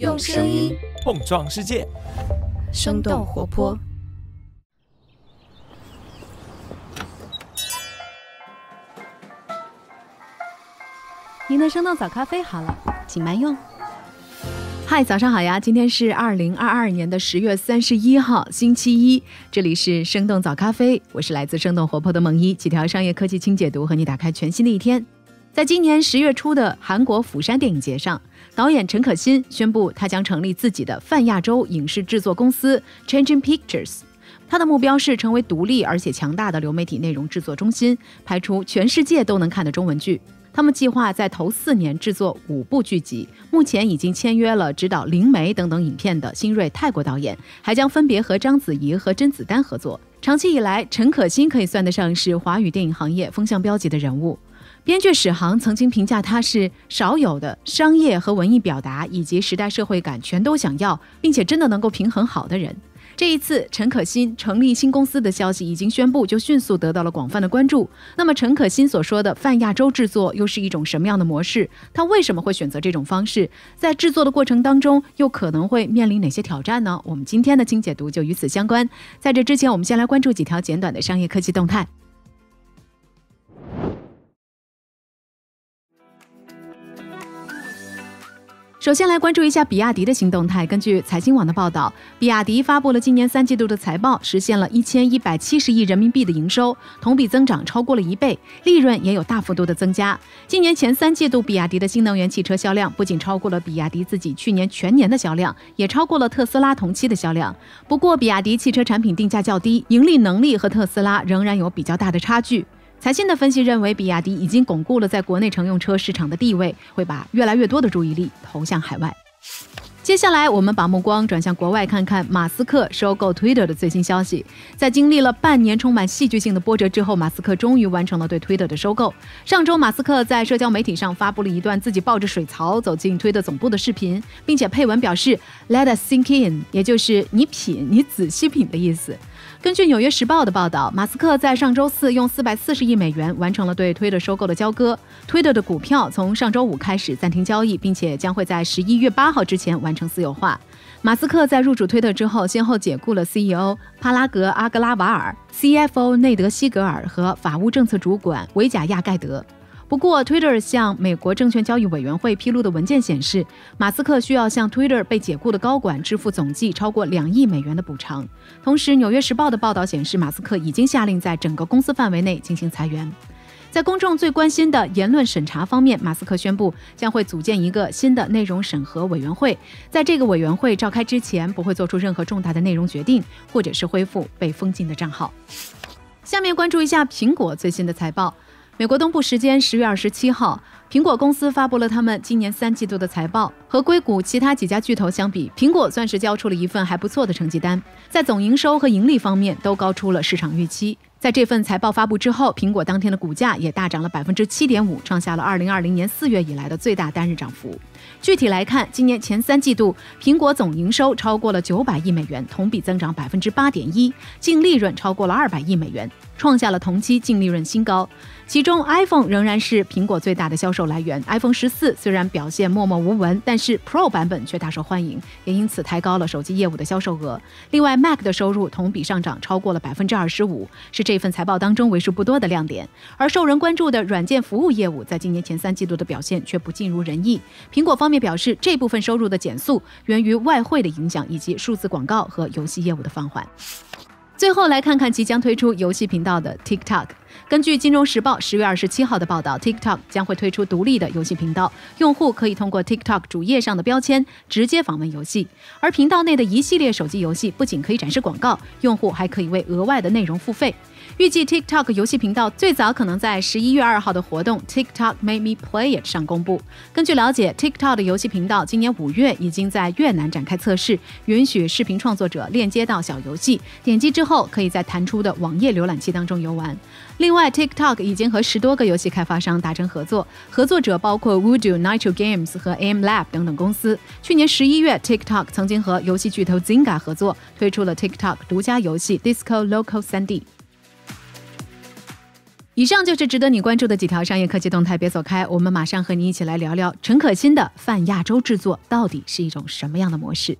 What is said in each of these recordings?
用声音碰撞世界，生动活泼。您的生动早咖啡好了，请慢用。嗨，早上好呀！今天是二零二二年的十月三十一号，星期一。这里是生动早咖啡，我是来自生动活泼的梦一，几条商业科技轻解读，和你打开全新的一天。在今年十月初的韩国釜山电影节上，导演陈可辛宣布，他将成立自己的泛亚洲影视制作公司 Changing Pictures。他的目标是成为独立而且强大的流媒体内容制作中心，拍出全世界都能看的中文剧。他们计划在头四年制作五部剧集，目前已经签约了指导《灵媒》等等影片的新锐泰国导演，还将分别和章子怡和甄子丹合作。长期以来，陈可辛可以算得上是华语电影行业风向标级的人物。编剧史航曾经评价他是少有的商业和文艺表达以及时代社会感全都想要，并且真的能够平衡好的人。这一次，陈可辛成立新公司的消息已经宣布，就迅速得到了广泛的关注。那么，陈可辛所说的泛亚洲制作又是一种什么样的模式？他为什么会选择这种方式？在制作的过程当中，又可能会面临哪些挑战呢？我们今天的精解读就与此相关。在这之前，我们先来关注几条简短的商业科技动态。首先来关注一下比亚迪的新动态。根据财经网的报道，比亚迪发布了今年三季度的财报，实现了一千一百七十亿人民币的营收，同比增长超过了一倍，利润也有大幅度的增加。今年前三季度，比亚迪的新能源汽车销量不仅超过了比亚迪自己去年全年的销量，也超过了特斯拉同期的销量。不过，比亚迪汽车产品定价较低，盈利能力和特斯拉仍然有比较大的差距。财新的分析认为，比亚迪已经巩固了在国内乘用车市场的地位，会把越来越多的注意力投向海外。接下来，我们把目光转向国外，看看马斯克收购 Twitter 的最新消息。在经历了半年充满戏剧性的波折之后，马斯克终于完成了对 Twitter 的收购。上周，马斯克在社交媒体上发布了一段自己抱着水槽走进 Twitter 总部的视频，并且配文表示 “Let us sink in”，也就是“你品，你仔细品”的意思。根据《纽约时报》的报道，马斯克在上周四用四百四十亿美元完成了对推特收购的交割。推特的股票从上周五开始暂停交易，并且将会在十一月八号之前完成私有化。马斯克在入主推特之后，先后解雇了 CEO 帕拉格阿格拉瓦尔、CFO 内德西格尔和法务政策主管维贾亚盖德。不过，Twitter 向美国证券交易委员会披露的文件显示，马斯克需要向 Twitter 被解雇的高管支付总计超过两亿美元的补偿。同时，《纽约时报》的报道显示，马斯克已经下令在整个公司范围内进行裁员。在公众最关心的言论审查方面，马斯克宣布将会组建一个新的内容审核委员会，在这个委员会召开之前，不会做出任何重大的内容决定，或者是恢复被封禁的账号。下面关注一下苹果最新的财报。美国东部时间十月二十七号，苹果公司发布了他们今年三季度的财报。和硅谷其他几家巨头相比，苹果算是交出了一份还不错的成绩单，在总营收和盈利方面都高出了市场预期。在这份财报发布之后，苹果当天的股价也大涨了百分之七点五，创下了二零二零年四月以来的最大单日涨幅。具体来看，今年前三季度，苹果总营收超过了九百亿美元，同比增长百分之八点一，净利润超过了二百亿美元，创下了同期净利润新高。其中，iPhone 仍然是苹果最大的销售来源。iPhone 十四虽然表现默默无闻，但是 Pro 版本却大受欢迎，也因此抬高了手机业务的销售额。另外，Mac 的收入同比上涨超过了百分之二十五，是这份财报当中为数不多的亮点。而受人关注的软件服务业务，在今年前三季度的表现却不尽如人意。苹果方面表示，这部分收入的减速源于外汇的影响，以及数字广告和游戏业务的放缓。最后来看看即将推出游戏频道的 TikTok。根据《金融时报》十月二十七号的报道，TikTok 将会推出独立的游戏频道，用户可以通过 TikTok 主页上的标签直接访问游戏。而频道内的一系列手机游戏不仅可以展示广告，用户还可以为额外的内容付费。预计 TikTok 游戏频道最早可能在十一月二号的活动 TikTok Made Me Play It 上公布。根据了解，TikTok 的游戏频道今年五月已经在越南展开测试，允许视频创作者链接到小游戏，点击之后可以在弹出的网页浏览器当中游玩。另外，TikTok 已经和十多个游戏开发商达成合作，合作者包括 Voodoo、Nitro Games 和 Aim Lab 等等公司。去年十一月，TikTok 曾经和游戏巨头 Zynga 合作，推出了 TikTok 独家游戏 Disco Local 3D。以上就是值得你关注的几条商业科技动态，别走开，我们马上和你一起来聊聊陈可辛的泛亚洲制作到底是一种什么样的模式。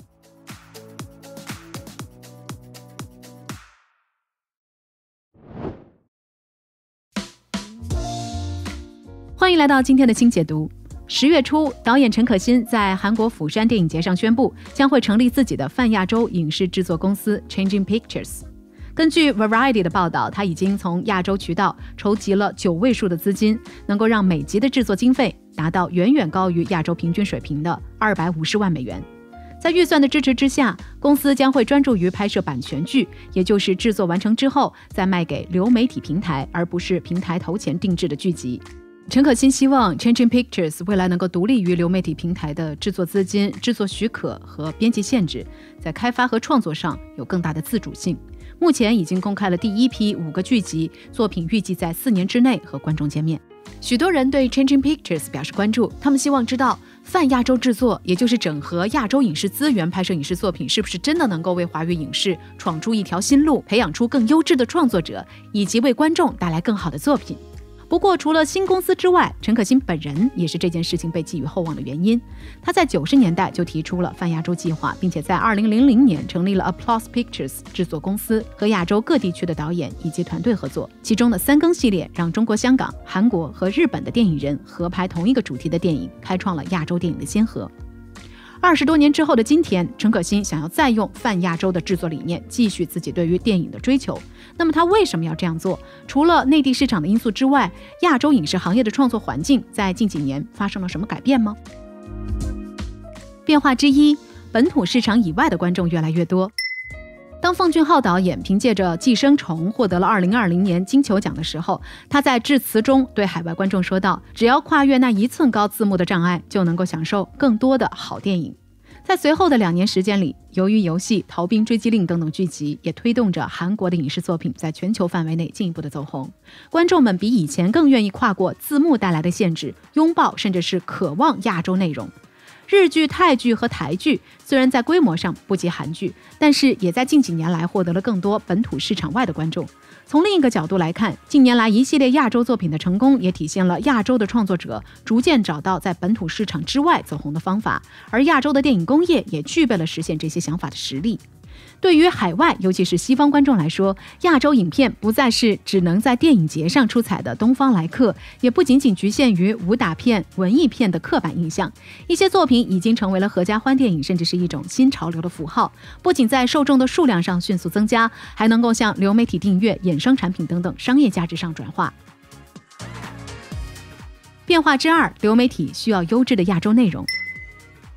欢迎来到今天的新解读。十月初，导演陈可辛在韩国釜山电影节上宣布，将会成立自己的泛亚洲影视制作公司 Changing Pictures。根据 Variety 的报道，他已经从亚洲渠道筹集了九位数的资金，能够让每集的制作经费达到远远高于亚洲平均水平的二百五十万美元。在预算的支持之下，公司将会专注于拍摄版权剧，也就是制作完成之后再卖给流媒体平台，而不是平台投钱定制的剧集。陈可辛希望 Changing Pictures 未来能够独立于流媒体平台的制作资金、制作许可和编辑限制，在开发和创作上有更大的自主性。目前已经公开了第一批五个剧集作品，预计在四年之内和观众见面。许多人对 Changing Pictures 表示关注，他们希望知道泛亚洲制作，也就是整合亚洲影视资源拍摄影视作品，是不是真的能够为华语影视闯出一条新路，培养出更优质的创作者，以及为观众带来更好的作品。不过，除了新公司之外，陈可辛本人也是这件事情被寄予厚望的原因。他在九十年代就提出了泛亚洲计划，并且在二零零零年成立了 Applause Pictures 制作公司，和亚洲各地区的导演以及团队合作。其中的三更系列让中国香港、韩国和日本的电影人合拍同一个主题的电影，开创了亚洲电影的先河。二十多年之后的今天，陈可辛想要再用泛亚洲的制作理念继续自己对于电影的追求。那么他为什么要这样做？除了内地市场的因素之外，亚洲影视行业的创作环境在近几年发生了什么改变吗？变化之一，本土市场以外的观众越来越多。当奉俊昊导演凭借着《寄生虫》获得了2020年金球奖的时候，他在致辞中对海外观众说道：“只要跨越那一寸高字幕的障碍，就能够享受更多的好电影。”在随后的两年时间里，由于游戏、逃兵追击令等等剧集，也推动着韩国的影视作品在全球范围内进一步的走红。观众们比以前更愿意跨过字幕带来的限制，拥抱甚至是渴望亚洲内容。日剧、泰剧和台剧虽然在规模上不及韩剧，但是也在近几年来获得了更多本土市场外的观众。从另一个角度来看，近年来一系列亚洲作品的成功，也体现了亚洲的创作者逐渐找到在本土市场之外走红的方法，而亚洲的电影工业也具备了实现这些想法的实力。对于海外，尤其是西方观众来说，亚洲影片不再是只能在电影节上出彩的东方来客，也不仅仅局限于武打片、文艺片的刻板印象。一些作品已经成为了合家欢电影，甚至是一种新潮流的符号。不仅在受众的数量上迅速增加，还能够向流媒体订阅、衍生产品等等商业价值上转化。变化之二，流媒体需要优质的亚洲内容。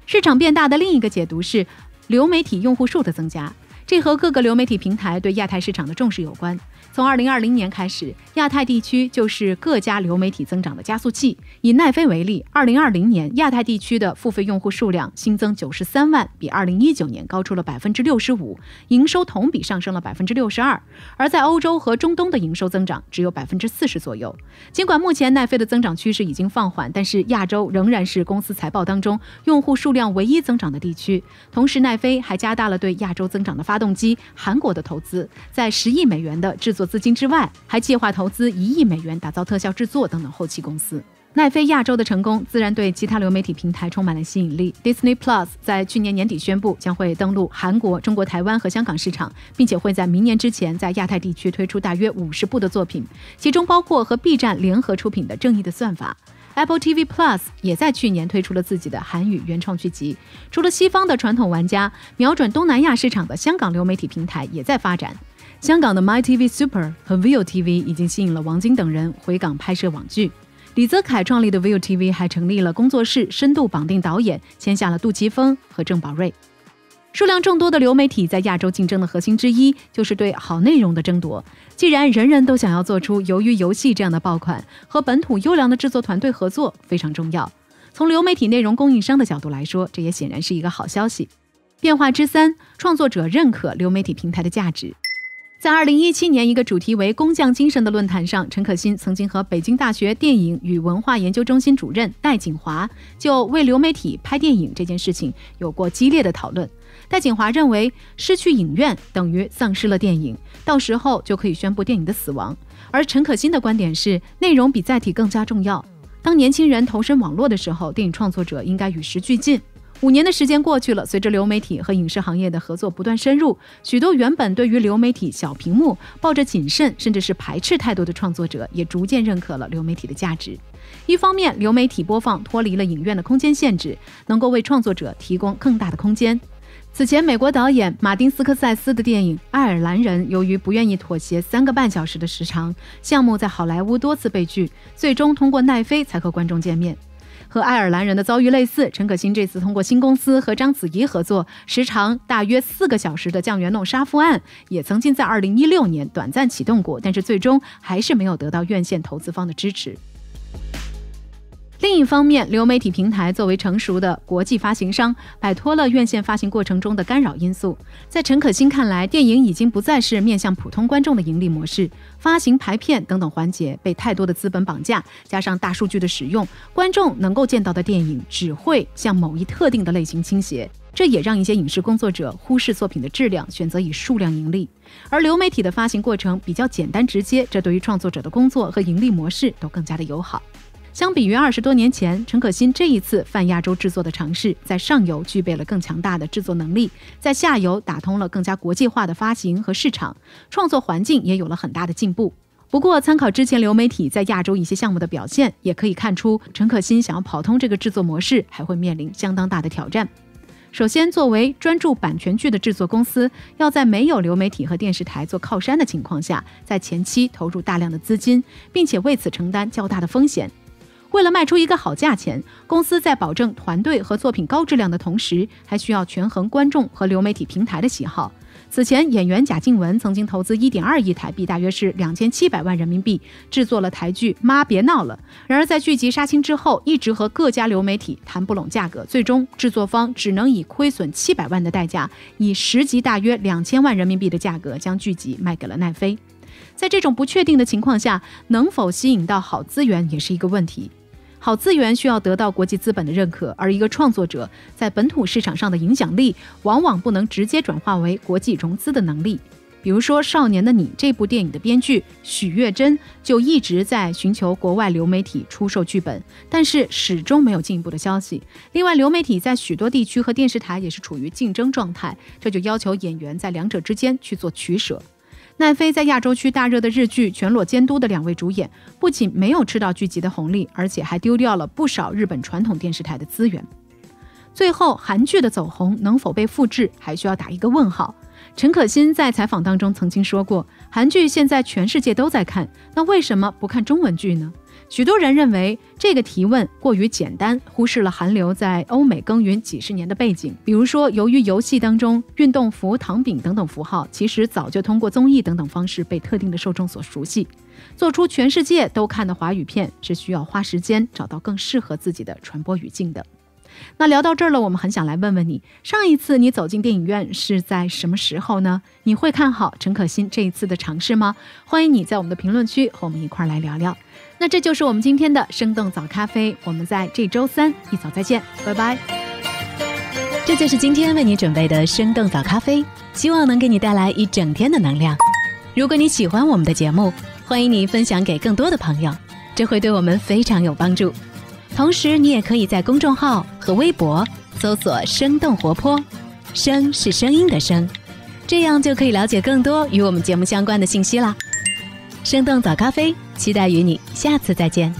市场变大的另一个解读是流媒体用户数的增加。这和各个流媒体平台对亚太市场的重视有关。从二零二零年开始，亚太地区就是各家流媒体增长的加速器。以奈飞为例，二零二零年亚太地区的付费用户数量新增九十三万，比二零一九年高出了百分之六十五，营收同比上升了百分之六十二。而在欧洲和中东的营收增长只有百分之四十左右。尽管目前奈飞的增长趋势已经放缓，但是亚洲仍然是公司财报当中用户数量唯一增长的地区。同时，奈飞还加大了对亚洲增长的发动机——韩国的投资，在十亿美元的制作。资金之外，还计划投资一亿美元打造特效制作等等后期公司。奈飞亚洲的成功自然对其他流媒体平台充满了吸引力。Disney Plus 在去年年底宣布将会登陆韩国、中国台湾和香港市场，并且会在明年之前在亚太地区推出大约五十部的作品，其中包括和 B 站联合出品的《正义的算法》。Apple TV Plus 也在去年推出了自己的韩语原创剧集。除了西方的传统玩家，瞄准东南亚市场的香港流媒体平台也在发展。香港的 MyTV Super 和 ViuTV 已经吸引了王晶等人回港拍摄网剧。李泽楷创立的 ViuTV 还成立了工作室，深度绑定导演，签下了杜琪峰和郑宝瑞。数量众多的流媒体在亚洲竞争的核心之一，就是对好内容的争夺。既然人人都想要做出鱿鱼游戏这样的爆款，和本土优良的制作团队合作非常重要。从流媒体内容供应商的角度来说，这也显然是一个好消息。变化之三，创作者认可流媒体平台的价值。在二零一七年一个主题为“工匠精神”的论坛上，陈可辛曾经和北京大学电影与文化研究中心主任戴锦华就为流媒体拍电影这件事情有过激烈的讨论。戴锦华认为，失去影院等于丧失了电影，到时候就可以宣布电影的死亡。而陈可辛的观点是，内容比载体更加重要。当年轻人投身网络的时候，电影创作者应该与时俱进。五年的时间过去了，随着流媒体和影视行业的合作不断深入，许多原本对于流媒体小屏幕抱着谨慎甚至是排斥态度的创作者，也逐渐认可了流媒体的价值。一方面，流媒体播放脱离了影院的空间限制，能够为创作者提供更大的空间。此前，美国导演马丁斯科塞斯的电影《爱尔兰人》由于不愿意妥协三个半小时的时长，项目在好莱坞多次被拒，最终通过奈飞才和观众见面。和爱尔兰人的遭遇类似，陈可辛这次通过新公司和章子怡合作，时长大约四个小时的《降元弄杀夫案》也曾经在2016年短暂启动过，但是最终还是没有得到院线投资方的支持。另一方面，流媒体平台作为成熟的国际发行商，摆脱了院线发行过程中的干扰因素。在陈可辛看来，电影已经不再是面向普通观众的盈利模式，发行、排片等等环节被太多的资本绑架，加上大数据的使用，观众能够见到的电影只会向某一特定的类型倾斜。这也让一些影视工作者忽视作品的质量，选择以数量盈利。而流媒体的发行过程比较简单直接，这对于创作者的工作和盈利模式都更加的友好。相比于二十多年前，陈可辛这一次泛亚洲制作的尝试，在上游具备了更强大的制作能力，在下游打通了更加国际化的发行和市场，创作环境也有了很大的进步。不过，参考之前流媒体在亚洲一些项目的表现，也可以看出，陈可辛想要跑通这个制作模式，还会面临相当大的挑战。首先，作为专注版权剧的制作公司，要在没有流媒体和电视台做靠山的情况下，在前期投入大量的资金，并且为此承担较大的风险。为了卖出一个好价钱，公司在保证团队和作品高质量的同时，还需要权衡观众和流媒体平台的喜好。此前，演员贾静雯曾经投资一点二亿台币，大约是两千七百万人民币，制作了台剧《妈别闹了》。然而，在剧集杀青之后，一直和各家流媒体谈不拢价格，最终制作方只能以亏损七百万的代价，以十集大约两千万人民币的价格将剧集卖给了奈飞。在这种不确定的情况下，能否吸引到好资源也是一个问题。好资源需要得到国际资本的认可，而一个创作者在本土市场上的影响力，往往不能直接转化为国际融资的能力。比如说，《少年的你》这部电影的编剧许月珍就一直在寻求国外流媒体出售剧本，但是始终没有进一步的消息。另外，流媒体在许多地区和电视台也是处于竞争状态，这就要求演员在两者之间去做取舍。奈飞在亚洲区大热的日剧《全裸监督》的两位主演，不仅没有吃到剧集的红利，而且还丢掉了不少日本传统电视台的资源。最后，韩剧的走红能否被复制，还需要打一个问号。陈可辛在采访当中曾经说过，韩剧现在全世界都在看，那为什么不看中文剧呢？许多人认为这个提问过于简单，忽视了韩流在欧美耕耘几十年的背景。比如说，由于游戏当中运动服、糖饼等等符号，其实早就通过综艺等等方式被特定的受众所熟悉。做出全世界都看的华语片，是需要花时间找到更适合自己的传播语境的。那聊到这儿了，我们很想来问问你，上一次你走进电影院是在什么时候呢？你会看好陈可辛这一次的尝试吗？欢迎你在我们的评论区和我们一块儿来聊聊。那这就是我们今天的生动早咖啡，我们在这周三一早再见，拜拜。这就是今天为你准备的生动早咖啡，希望能给你带来一整天的能量。如果你喜欢我们的节目，欢迎你分享给更多的朋友，这会对我们非常有帮助。同时，你也可以在公众号和微博搜索“生动活泼”，声是声音的声，这样就可以了解更多与我们节目相关的信息啦。生动早咖啡，期待与你下次再见。